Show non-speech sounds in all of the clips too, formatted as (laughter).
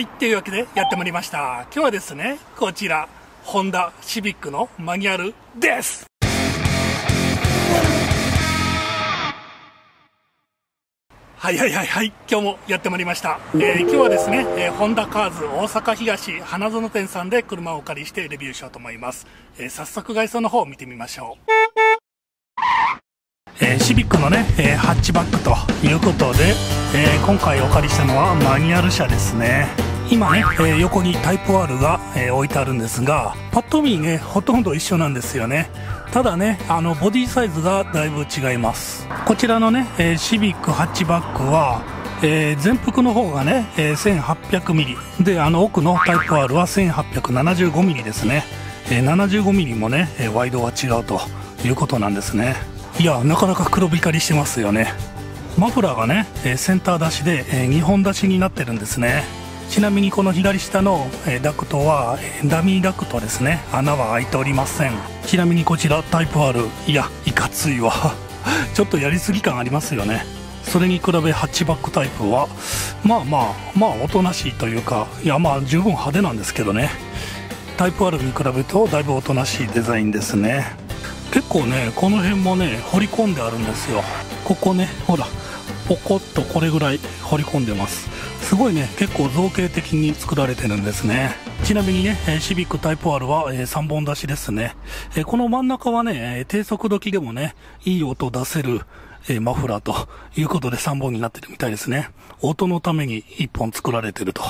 はい、というわけでやってまいりました。今日はですね、こちら、ホンダシビックのマニュアルです。はいはいはいはい、今日もやってまいりました。えー今日はですね、えーホンダカーズ大阪東花園店さんで車をお借りしてレビューしようと思います。えー早速外装の方を見てみましょう。えーシビックのね、えーハッチバックということで、えー今回お借りしたのはマニュアル車ですね今ね、えー横にタイプ R が、えー置いてあるんですがパッと見ねほとんど一緒なんですよね。ただねあのボディサイズがだいぶ違います。こちらのね、えーシビックハッチバックはえー前幅の方がね、え 1800mm であの奥のタイプ R は 1875mm ですね、え 75mm もね、えワイドが違うということなんですね。いやなかなか黒光りしてますよね。マフラーがね、えセンター出しで、え2本出しになってるんですね。ちなみにこの左下の、ダクトはダミーダクトですね。穴は開いておりません。ちなみにこちらタイプ R いやいかついわ。(laughs) ちょっとやりすぎ感ありますよね。それに比べハッチバックタイプはまあまあまあおとなしいというかいやまあ十分派手なんですけどね。タイプ R に比べるとだいぶおとなしいデザインですね。結構ねこの辺もね掘り込んであるんですよ。ここねほらポコッとこれぐらい掘り込んでます。すごいね結構造形的に作られてるんですね。ちなみにねえシビックタイプ R はえ3本出しですね。えこの真ん中はね低速度機でもねいい音出せるえマフラーということで3本になってるみたいですね。音のために1本作られてると。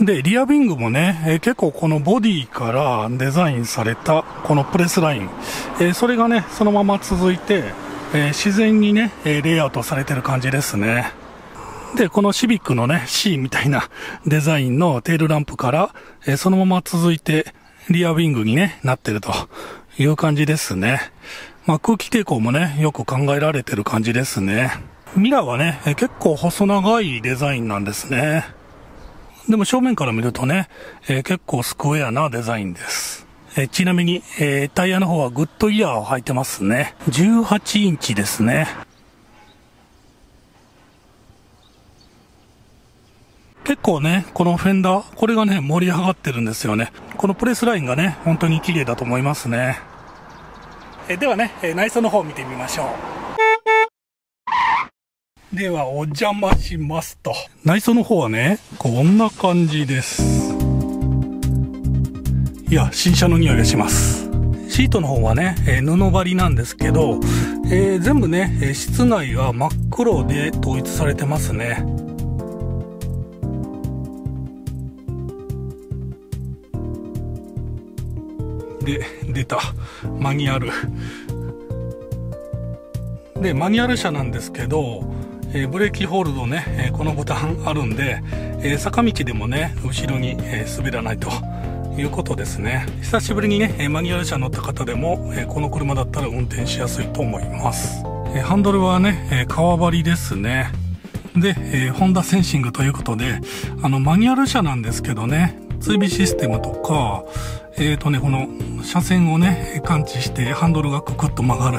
で、リアビングもね、え結構このボディからデザインされたこのプレスライン、えそれがね、そのまま続いて、えー自然にね、えレイアウトされてる感じですね。で、このシビックのね、C みたいな (laughs) デザインのテールランプから、えそのまま続いてリアウィングにね、なってるという感じですね。まあ空気抵抗もね、よく考えられてる感じですね。ミラーはね、結構細長いデザインなんですね。でも正面から見るとね、え結構スクエアなデザインです。えちなみに、えータイヤの方はグッドイヤーを履いてますね。18インチですね。結構ね、このフェンダー、これがね、盛り上がってるんですよね。このプレスラインがね、本当に綺麗だと思いますね。えではね、え内装の方を見てみましょう。では、お邪魔しますと。内装の方はね、こんな感じです。いや、新車の匂いがします。シートの方はね、え布張りなんですけど、えー全部ね、室内は真っ黒で統一されてますね。で、出た。マニュアル。で、マニュアル車なんですけど、えーブレーキホールドね、えーこのボタンあるんで、えー坂道でもね、後ろに、えー滑らないということですね。久しぶりにね、マニュアル車乗った方でも、この車だったら運転しやすいと思います。ハンドルはね、え革張りですね。で、えホンダセンシングということで、あの、マニュアル車なんですけどね、追尾システムとか、えっ、とね、この車線をね、感知してハンドルがククッと曲がる、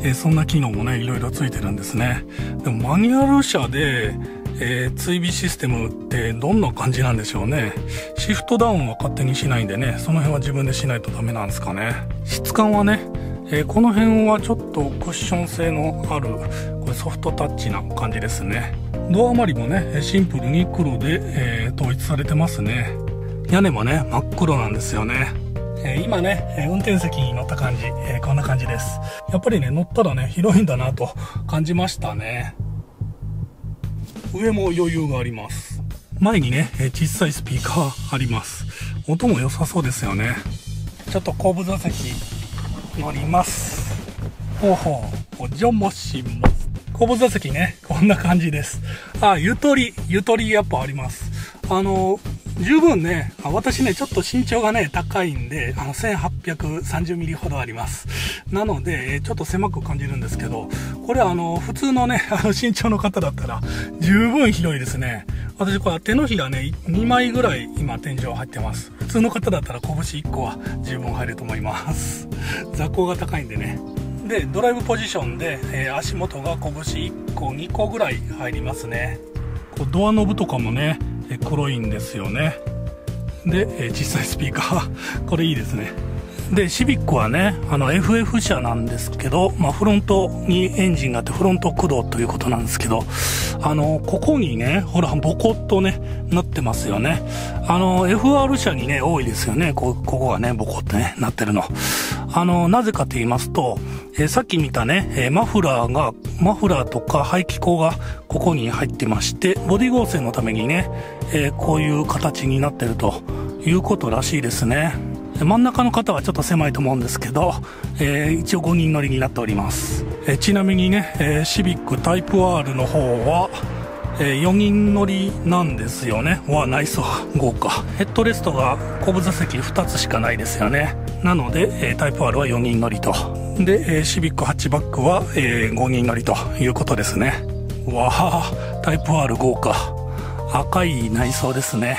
えーそんな機能もね、いろいろついてるんですね。でもマニュアル車で、えー追尾システムってどんな感じなんでしょうね。シフトダウンは勝手にしないんでね、その辺は自分でしないとダメなんですかね。質感はね、えーこの辺はちょっとクッション性のある、これソフトタッチな感じですね。ドア周りもね、シンプルに黒で、えー統一されてますね。屋根もね、真っ黒なんですよね。え今ね、運転席に乗った感じ、えこんな感じです。やっぱりね、乗ったらね、広いんだなと感じましたね。上も余裕があります。前にね、小さいスピーカーあります。音も良さそうですよね。ちょっと後部座席乗ります。ほうほう、お邪魔します。後部座席ね、こんな感じです。あ、ゆとり、ゆとりやっぱあります。あの、十分ね、私ね、ちょっと身長がね、高いんで、あの、1830ミリほどあります。なので、ちょっと狭く感じるんですけど、これあの、普通のね、(laughs) あの、身長の方だったら、十分広いですね。私、これ手のひらね、2枚ぐらい今天井入ってます。普通の方だったら拳1個は十分入ると思います。(laughs) 座高が高いんでね。でドライブポジションで、えー、足元が拳1個2個ぐらい入りますねこうドアノブとかもね黒いんですよねで、えー、小さいスピーカー (laughs) これいいですねで、シビックはね、あの FF 車なんですけど、まあフロントにエンジンがあってフロント駆動ということなんですけど、あの、ここにね、ほら、ボコッとね、なってますよね。あの、FR 車にね、多いですよね。こ、こがね、ボコッとね、なってるの。あの、なぜかと言いますと、え、さっき見たね、マフラーが、マフラーとか排気口がここに入ってまして、ボディ合成のためにね、えー、こういう形になってるということらしいですね。真ん中の方はちょっと狭いと思うんですけど、えー、一応5人乗りになっております、え、ちなみにね、え、シビックタイプ R の方は、え4人乗りなんですよね。わ内装豪華。ヘッドレストが後部座席2つしかないですよね。なので、えタイプ R は4人乗りと。で、えシビックハッチバックは、え5人乗りということですね。わあタイプ R 豪華赤い内装ですね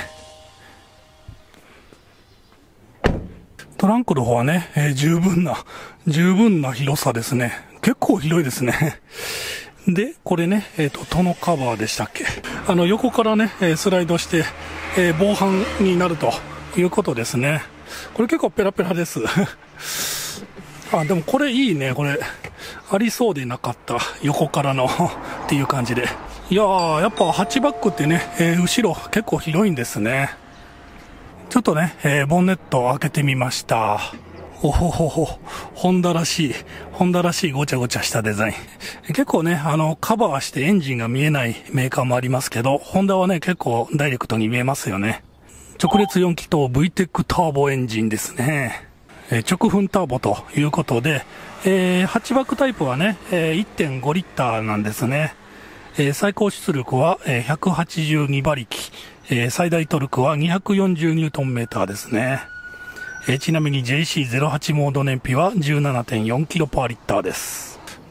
トランクの方はね、えー、十分な、十分な広さですね。結構広いですね。で、これね、えっ、ー、と、トノカバーでしたっけあの、横からね、えスライドして、えー、防犯になるということですね。これ結構ペラペラです。(laughs) あ、でもこれいいね、これ。ありそうでなかった。横からのっていう感じで。いやー、やっぱハッチバックってね、えー、後ろ結構広いんですね。ちょっとね、えー、ボンネットを開けてみました。おほほほ、ホンダらしい、ホンダらしいごちゃごちゃしたデザイン。結構ね、あの、カバーしてエンジンが見えないメーカーもありますけど、ホンダはね、結構ダイレクトに見えますよね。直列4気筒 VTEC ターボエンジンですね。えー、直噴ターボということで、えー、ハッチバックタイプはね、えー、1.5リッターなんですね。えー、最高出力は、えー、182馬力。えー、最大トルクは240ニュートンメーターですね。えー、ちなみに JC08 モード燃費は17.4キロパーリッターです。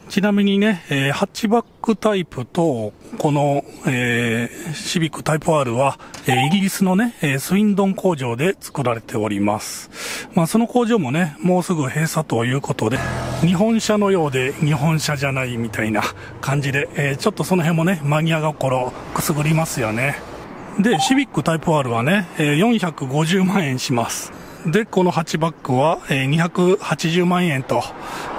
ちなみにね、えー、ハッチバックタイプと、この、えー、シビックタイプ R は、えー、イギリスのね、えスウィンドン工場で作られております。まあ、その工場もね、もうすぐ閉鎖ということで、日本車のようで日本車じゃないみたいな感じで、えちょっとその辺もね、マニア心くすぐりますよね。で、シビックタイプ R はね、450万円します。で、この8バックは、え280万円と。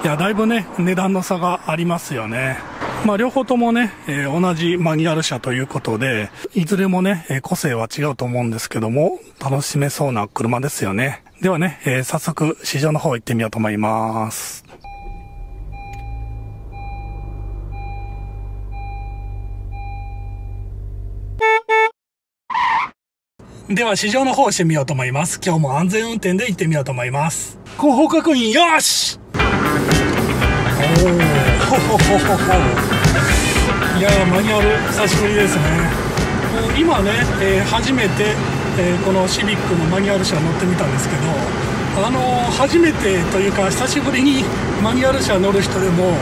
いや、だいぶね、値段の差がありますよね。まあ、両方ともね、えー、同じマニュアル車ということで、いずれもね、えー、個性は違うと思うんですけども、楽しめそうな車ですよね。ではね、えー、早速、市場の方行ってみようと思います。では、試乗の方をしてみようと思います。今日も安全運転で行ってみようと思います。後方確認、よしおー、ほほほほほ。いやマニュアル、久しぶりですね。今ね、えー、初めて、えー、このシビックのマニュアル車乗ってみたんですけど、あのー、初めてというか、久しぶりにマニュアル車乗る人でも、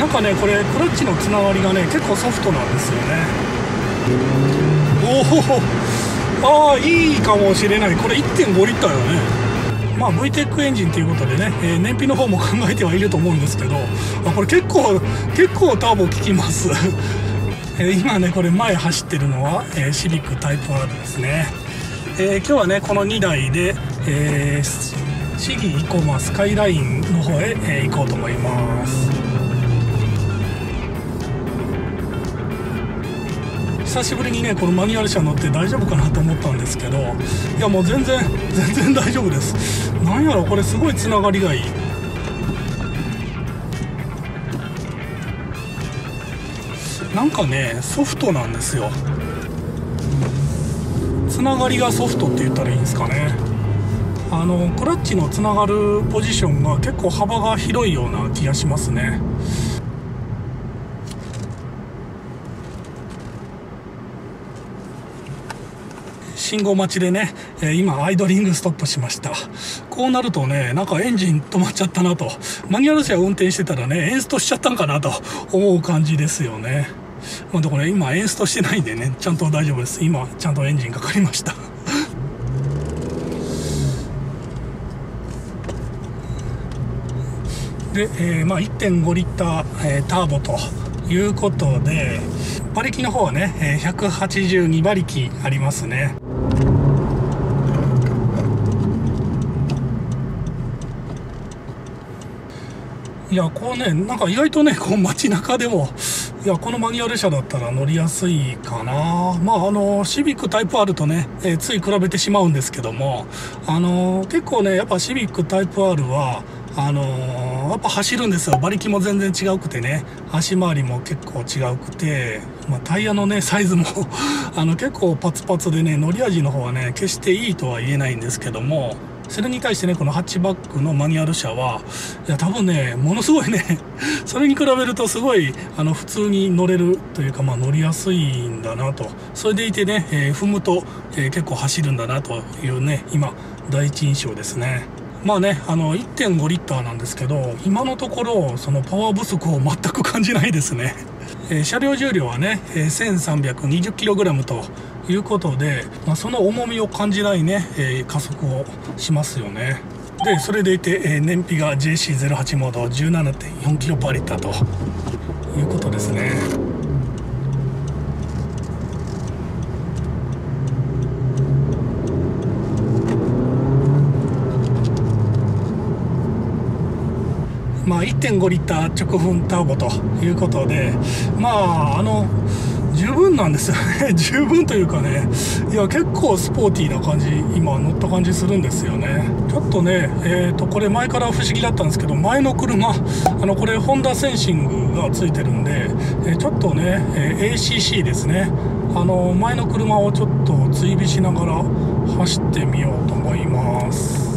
なんかね、これ、クラッチのつながりがね、結構ソフトなんですよね。おおああいいかもしれない。これ1.5リッターよね。まあ VTEC エンジンということでね、えー、燃費の方も考えてはいると思うんですけどあこれ結構結構ターボ効きます。(laughs) え今ねこれ前走ってるのは、えー、シビックタイプ R ですね、え、今日はねこの2台で、えー、シギイコマスカイラインの方へ、え、行こうと思います。久しぶりにねこのマニュアル車乗って大丈夫かなと思ったんですけどいやもう全然 (laughs) 全然大丈夫です。なんやろこれすごいつながりがいい。なんかねソフトなんですよ。つながりがソフトって言ったらいいんですかね。あのクラッチのつながるポジションが結構幅が広いような気がしますね。信号待ちでね、え今アイドリングストップしました。こうなるとね、なんかエンジン止まっちゃったなと。マニュアル車運転してたらね、エンストしちゃったんかなと (laughs) 思う感じですよね。まあ、だから今エンストしてないんでね、ちゃんと大丈夫です。今、ちゃんとエンジンかかりました。(laughs) で、えー、まあ、1.5リッター、えー、ターボということで馬力の方はね、え182馬力ありますねいやこうねなんか意外とねこう街中でもいやこのマニュアル車だったら乗りやすいかな。まああのシビックタイプ R とね、えー、つい比べてしまうんですけどもあの結構ねやっぱシビックタイプ R はあのー、やっぱ走るんですよ。馬力も全然違うくてね。足回りも結構違うくて、まあ、タイヤのねサイズも (laughs) あの結構パツパツでね乗り味の方はね決していいとは言えないんですけども。それに対してねこのハッチバックのマニュアル車はいや多分ねものすごいね (laughs) それに比べるとすごいあの普通に乗れるというかまあ乗りやすいんだなと。それでいてね、えー、踏むと、えー、結構走るんだなというね今第一印象ですね。まあねあの1.5リッターなんですけど今のところそのパワー不足を全く感じないですね、(laughs) えー、車両重量はね、え 1320kg ということで、まあ、その重みを感じないね、えー、加速をしますよね。でそれでいて、えー、燃費が JC08 モード 17.4kg パーリッターということですねまあ、1.5リッター直噴ターボということでまああの十分なんですよね。(laughs) 十分というかねいや結構スポーティーな感じ今乗った感じするんですよね。ちょっとねえっ、ー、とこれ前から不思議だったんですけど前の車あのこれホンダセンシングがついてるんで、えー、ちょっとね、えー、ACC ですね。あの前の車をちょっと追尾しながら走ってみようと思います。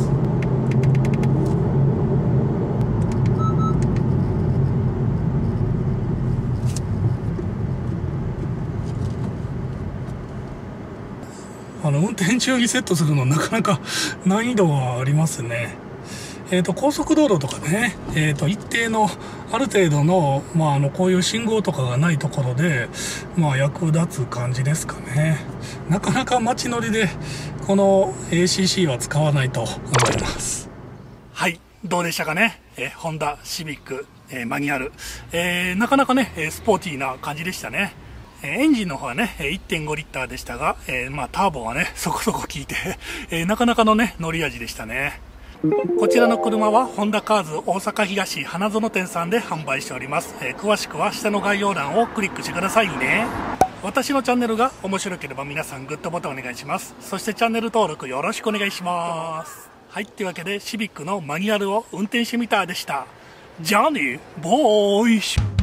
あの、運転中にセットするのなかなか (laughs) 難易度はありますね。えっ、ー、と、高速道路とかね、えっ、ー、と、一定の、ある程度の、まあ、あの、こういう信号とかがないところで、まあ、役立つ感じですかね。なかなか街乗りで、この ACC は使わないと思います。はい、どうでしたかね？え、ホンダシビック、え、マニュアル。えー、なかなかね、スポーティーな感じでしたね。エンジンの方はね、1.5リッターでしたが、えー、まあターボはね、(laughs) そこそこ効いて、えー、なかなかのね、乗り味でしたね。こちらの車は、ホンダカーズ大阪東花園店さんで販売しております。えー、詳しくは下の概要欄をクリックしてくださいね。私のチャンネルが面白ければ皆さんグッドボタンお願いします。そしてチャンネル登録よろしくお願いします。はい、というわけでシビックのマニュアルを運転してみたでした。ジャーニーボーイ